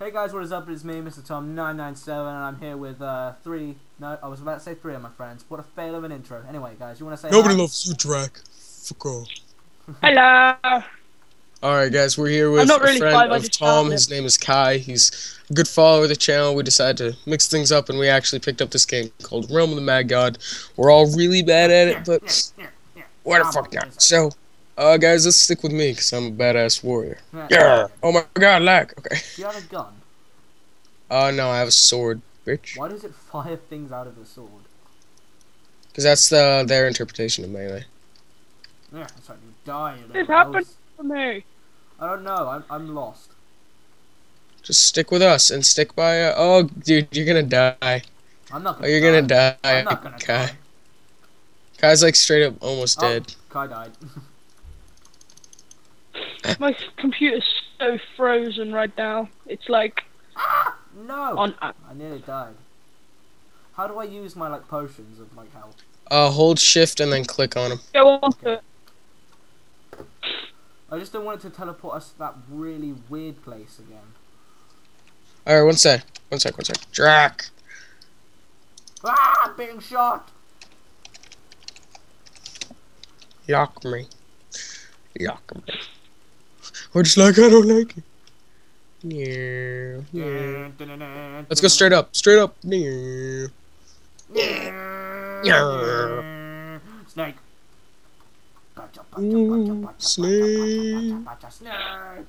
Hey guys, what is up? It's me, Mr. Tom997, and I'm here with uh, three. No, I was about to say three of my friends. What a fail of an intro. Anyway, guys, you want to say Nobody hi? loves you, Drac. Fuck off. Hello. Alright, guys, we're here with not a friend of Tom. His name is Kai. He's a good follower of the channel. We decided to mix things up, and we actually picked up this game called Realm of the Mad God. We're all really bad at it, but what the fuck not. So, uh, guys, let's stick with me, because I'm a badass warrior. Yeah. Oh my god, lag. Okay. Do you have a gun? Uh, no, I have a sword, bitch. Why does it fire things out of the sword? Because that's the their interpretation of melee. Yeah, it's like you die. you This happened else. to me. I don't know. I'm I'm lost. Just stick with us and stick by. Uh, oh, dude, you're gonna die. I'm not Oh, gonna. you're gonna die. I'm not gonna Kai. die. Kai's like straight up almost Oh. dead. Kai died. My computer's so frozen right now. It's like no. on. I nearly died. How do I use my like potions of like health? Uh, hold shift and then click on them. Go on to it. I just don't want it to teleport us to that really weird place again. Alright, one sec. One sec, one sec. Drac! Ah, being shot. Lock me. Lock me. Or just like, I don't like it. Yeah. yeah. Let's go straight up. Straight up. Yeah. Snake. Gotcha, gotcha, Ooh, gotcha, gotcha, snake. gotcha, gotcha, snake.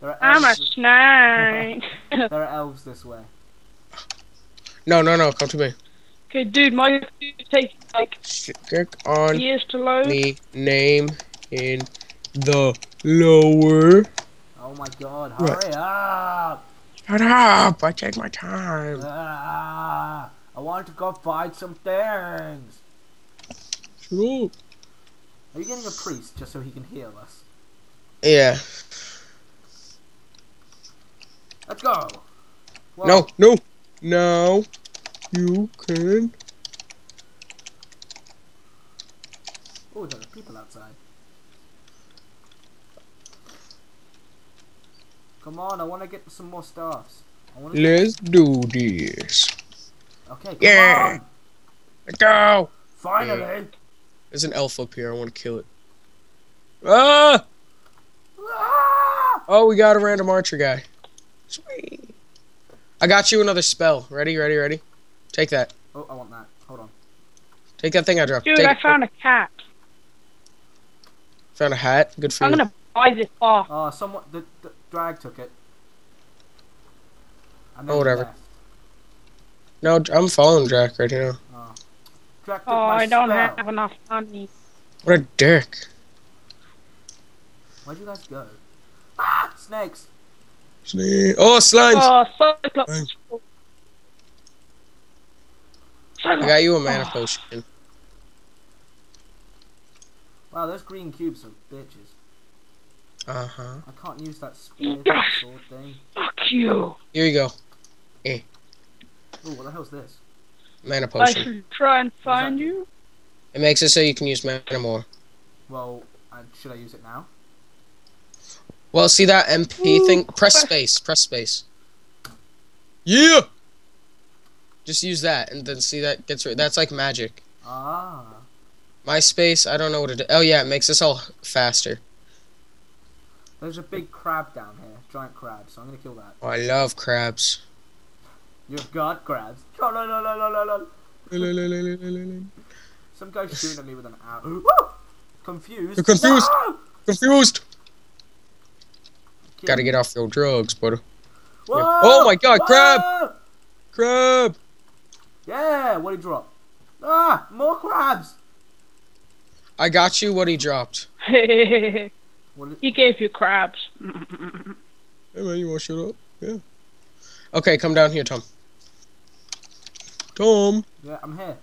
There are I'm a elves. snake. There are elves this way. No, no, no. Come to me. okay, dude, my computer takes like Click on years to load. the name in the lower. Oh my god, Right. hurry up! Shut up! I take my time. Ah, I want to go fight some things. Shut up. Are you getting a priest just so he can heal us? Yeah. Let's go! Whoa. No, no, no. You can. Oh, there are people outside. Come on, I want to get some more staffs. I want to. Let's do this. Okay, come Yeah. on! Let's go. Finally! There's an elf up here. I want to kill it. Ah! Ah! Oh, we got a random archer guy. Sweet. I got you another spell. Ready, ready, ready. Take that. Oh, I want that. Hold on. Take that thing I dropped. Dude, Take I it. found a cat. Found a hat. Good for you. I'm gonna buy this bar. Oh, someone. The, the drag took it. And Oh, then he whatever. left. No, I'm following Jack right now. Oh. Drag took Oh, my I don't spell. have enough money. What a dick. Where'd you guys go? Ah! Snakes! Snake. Oh, slimes. Oh, Cyclops. Fine. I got you a mana potion. Wow, those green cubes are bitches. Uh huh. I can't use that spear that sword thing. Fuck you. Here you go. Eh. Oh, what the hell's this? Mana potion. I should try and find you. It makes it so you can use mana more. Well, uh, should I use it now? Well, see that MP Ooh, thing? Press space. Press space. Yeah. Just use that, and then see that gets rid. That's like magic. Ah. My space. I don't know what it. Oh yeah, it makes us all faster. There's a big crab down here. Giant crab, so I'm gonna kill that. Oh, I love crabs. You've got crabs. No, no, no, no, no, no. Confused. Some guy's shooting at me with an arrow. Confused. You're confused. No! Confused. Kill Gotta get off your drugs, brother. Whoa! Oh my God, crab! Whoa! Crab. Yeah, what he drop? Ah, more crabs. I got you what he dropped. he gave you crabs. Hey man, you wanna shut up? Yeah. Okay, come down here, Tom. Tom, yeah, I'm here.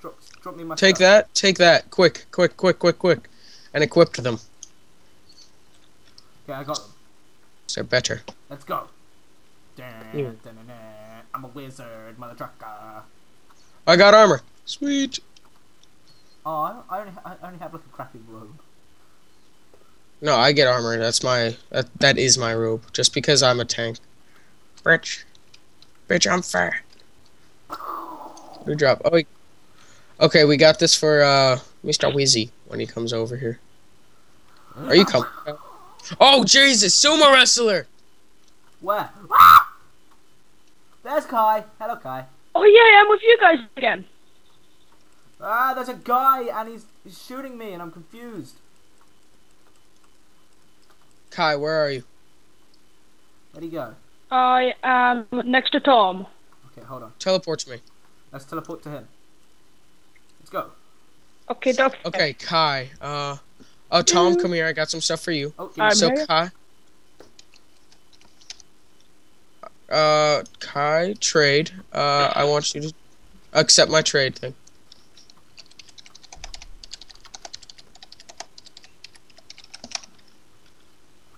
Drop, drop me my. take stuff. that. Take that. Quick, quick, quick, quick, quick, and equip them. Okay, I got them. They're better. Let's go. Dun, Yeah. dun, dun, dun. I'm a wizard, mother trucker. I got armor. Sweet. Oh, I, I only, I only have like a crappy robe. No, I get armor. That's my that that is my robe. Just because I'm a tank. Bitch. Bitch, I'm fat. Good drop. Oh, we, okay. We got this for uh Mr. Wizzy when he comes over here. Are you coming? Oh Jesus, sumo wrestler. Where? There's Kai. Hello, Kai. Oh yeah, I'm with you guys again. Ah, there's a guy and he's, he's shooting me and I'm confused. Kai, where are you? Where'd he go? I am next to Tom. Okay, hold on. Teleport to me. Let's teleport to him. Let's go. Okay, Doc. Okay, Kai. Uh, oh Tom, come here. I got some stuff for you. Oh, I'm So here. Kai. Uh, Kai, trade. Uh, I want you to accept my trade thing.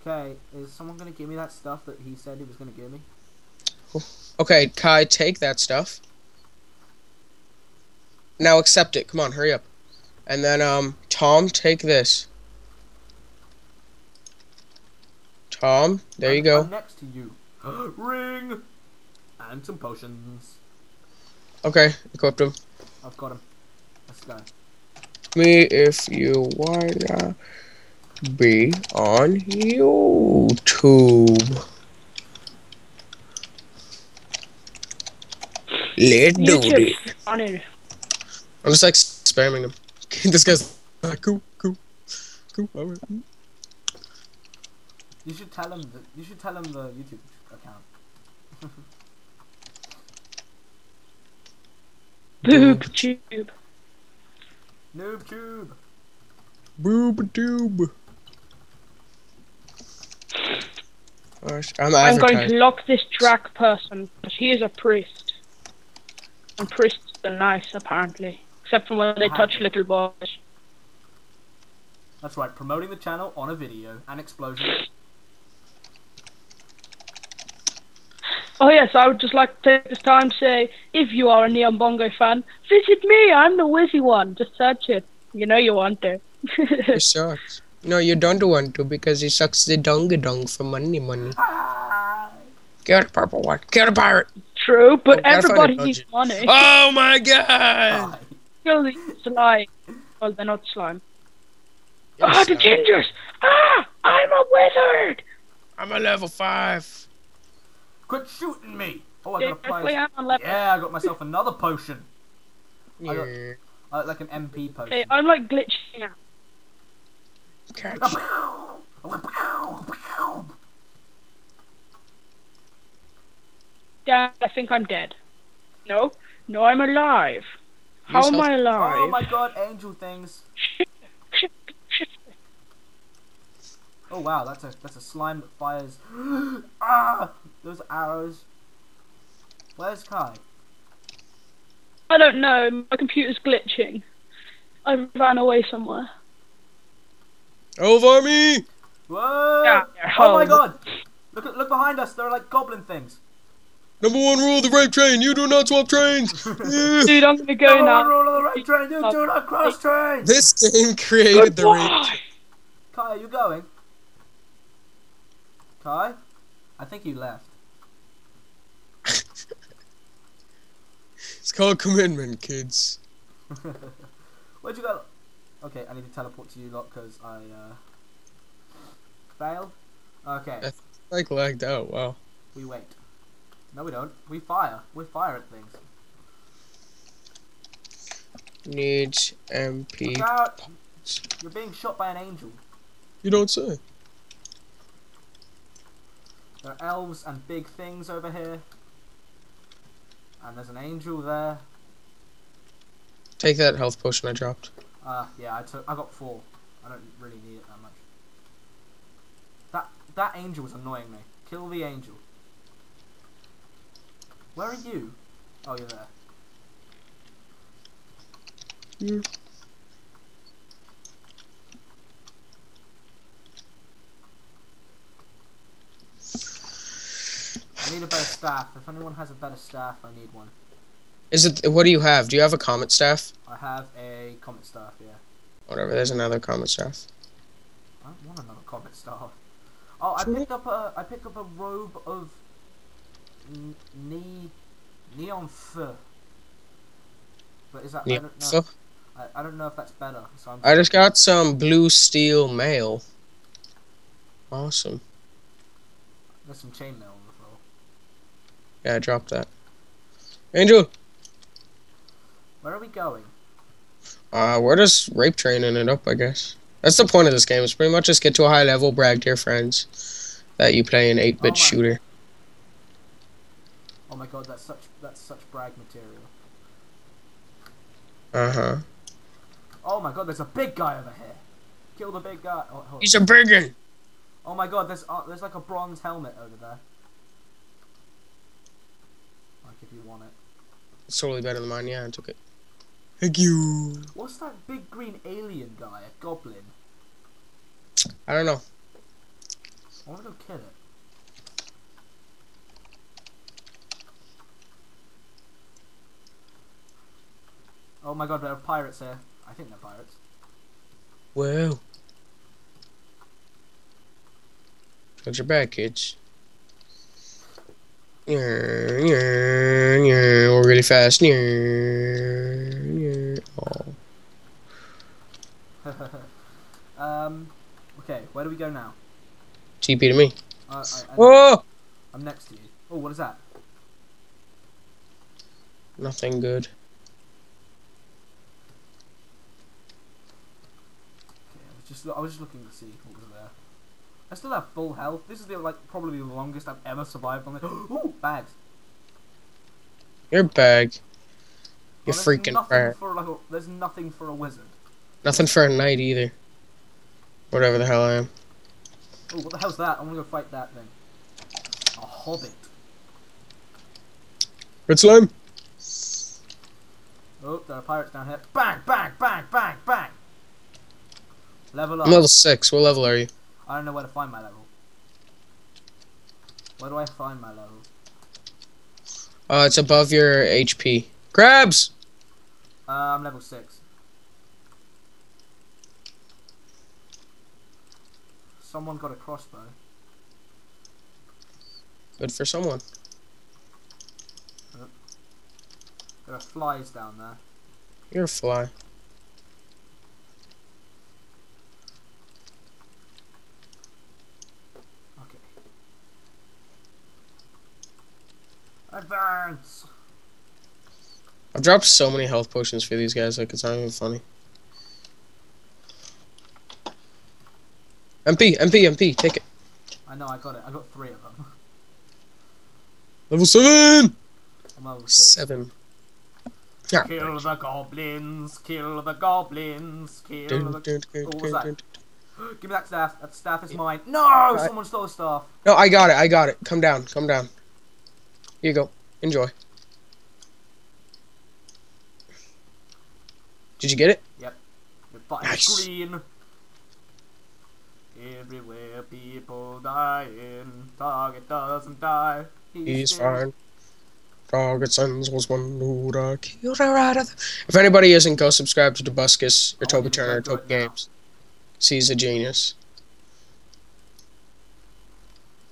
okay, is someone gonna give me that stuff that he said he was gonna give me? Okay, Kai, take that stuff. Now accept it. Come on, hurry up. And then, um, Tom, take this. Tom, there you I'm- go. I'm next to you. Ring! And some potions. Okay, equipped him. I've got him. Let's go. Me if you wanna be on YouTube. Let's do YouTube. it. I'm just like spamming him. this guy's like, cool, cool, cool. Alright. You should tell him the you should tell him the YouTube account. Boob tube. NoobTube! Boob doob. I'm I'm going to lock this Drac person, but he is a priest. And priests are nice, apparently. Except for when they touch little boys. That's right, promoting the channel on a video and explosion. Oh yes, I would just like to take this time to say, if you are a Neon Bongo fan, visit me, I'm the wizzy one. Just search it. You know you want to. He sucks. No, you don't want to because he sucks the donga dong for money, money. Ah! Get a purple one. Get a pirate. True, but Oh, gotta find a everybody needs money. Oh my god! Kill the slime. Well, they're not slime. Yes, Ah, the uh, gingers! Ah, I'm a wizard! I'm a level five. Quit shooting me! Oh, I got a Seriously, prize. I'm on level. Yeah, I got myself another potion. I got- Yeah. Uh, like an MP potion. Hey, I'm like glitching out. Catch. Dad, I think I'm dead. No, no, I'm alive. How am I alive? Oh my god, angel things. Oh wow, that's a that's a slime that fires. ah, those arrows. Where's Kai? I don't know. My computer's glitching. I ran away somewhere. Over me! Whoa! Yeah, yeah, oh my god! Look look behind us. There are like goblin things. Number one rule of the rape train: you do not swap trains. Yeah. Dude, I'm gonna go Number one now. rule of the right train: you do not cross train. This game created the rape. Goodbye. Kai, are you going? Kai, I think you left. It's called commitment, kids. Where'd you go? Okay, I need to teleport to you lot because I uh failed. Okay, Yeah. Like lagged out. Wow. we wait. No, we don't. We fire. We fire at things. Needs MP. Out! You're being shot by an angel. You don't say. There are elves and big things over here. And there's an angel there. Take that health potion I dropped. Uh, yeah, I took. I got four. I don't really need it that much. That that angel was annoying me. Kill the angel. Where are you? Oh, you're there. Hmm. I need a better staff. If anyone has a better staff, I need one. Is it? What do you have? Do you have a comet staff? I have a comet staff. Yeah. Whatever. There's another comet staff. I don't want another comet star. Oh, I picked up a I picked up a robe of n- ne neon fur. But is that I don't know. I, I don't know if that's better. So I'm I just got some blue steel mail. Awesome. there's some chainmail on the floor. Yeah, I dropped that. Angel, Where are we going? Uh, we're just rape training it up, I guess. That's the point of this game. It's pretty much just get to a high level, brag to your friends that you play an 8-bit Oh shooter. Oh my god, that's such that's such brag material. Uh huh. Oh my god, there's a big guy over here. Kill the big guy. Oh, He's a biggin. oh my god, there's uh, there's like a bronze helmet over there. Like if you want it. It's totally better than mine. Yeah, I took it. Thank you. What's that big green alien guy? A goblin. I don't know. I want to go kill it. Oh my god, there are pirates here. I think they're pirates. Whoa. Got your back, kids. Yeah, yeah, yeah. We're really fast. Yeah, yeah. Oh. um, okay, where do we go now? TP to me. I, I, I, Whoa! I'm next to you. Oh, what is that? Nothing good. Okay, I was just I was just looking to see what was there. I still have full health. This is the like probably the longest I've ever survived on this. Ooh, bags. Your bag. You're there's freaking fat. for like a, There's nothing for a wizard. Nothing for a knight either. Whatever the hell I am. Oh, what the hell's that? I want to go fight that thing. A hobbit. Red slime. Oh, there are pirates down here. Bang, bang, bang, bang, bang. Level up. I'm level six. What level are you? I don't know where to find my level. Where do I find my level? Uh, it's above your HP. Crabs. Uh, I'm level six. Someone got a crossbow. Good for someone. There are flies down there. You're a fly. Okay. Advance! I've dropped so many health potions for these guys, like it's not even funny. MP, MP, MP, take it. I know, I got it. I got three of them. Level seven. I'm level six. Seven. Yeah. Kill the goblins! Kill the goblins! Kill Dun, the... dun, dun, Oh, what was that? Give me that staff. That staff is mine. No! Someone stole the staff. No, I got it. I got it. Come down. Come down. Here you go. Enjoy. Did you get it? Fire Nice. green. Everywhere people dying. Target doesn't die. He's dead. fine. Target Sons was one who killed her out of. If anybody isn't, go subscribe to Tobuscus or Toby Turner or Toby. Games. He's a genius.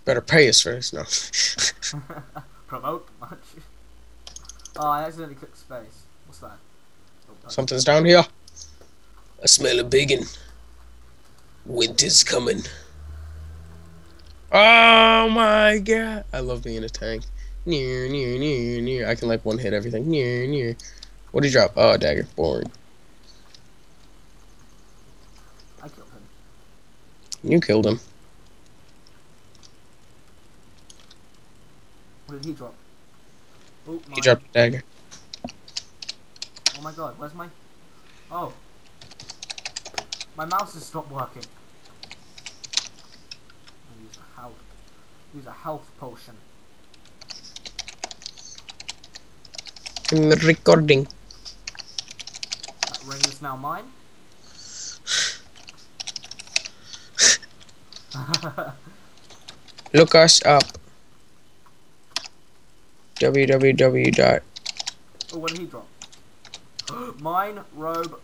Better pay us for this. No. Promote much. Oh, I accidentally clicked space. What's that? Oh. Something's down here. I smell a biggin. Winter's coming. Oh my god. I love being a tank. Near, near, near, near. I can like one hit everything. Near, near. What did you drop? Oh, a dagger. Boring. I killed him. You killed him. What did he drop? Oh, my, He dropped a dagger. oh my god, where's my... Oh. My mouse has stopped working. I'll use a health. Use a health potion. The recording. That ring is now mine. Look us up. www. dot Oh, what did he drop? Mine, robe,